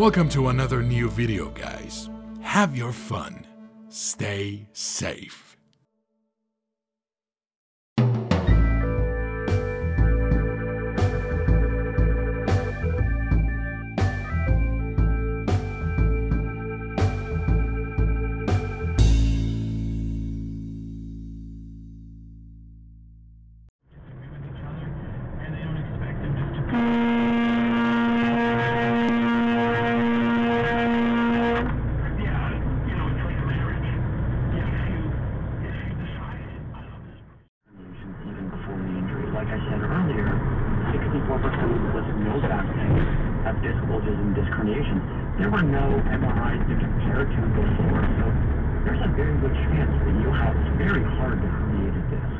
Welcome to another new video, guys. Have your fun. Stay safe. Herniation. There were no MRIs to compare to before, so there's a very good chance that you have, it's very hard to create a disc.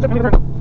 这不就是？